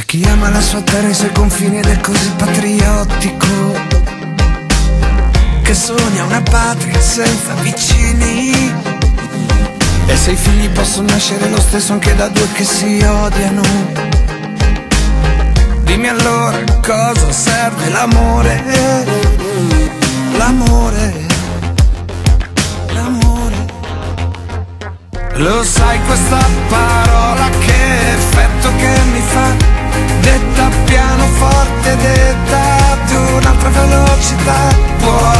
C'è chi ama la sua terra e i suoi confini ed è così patriottico. Che sogna una patria senza vicini. E se i figli possono nascere lo stesso anche da due che si odiano. Dimmi allora cosa serve l'amore? L'amore. L'amore. Lo sai questa parola back, boy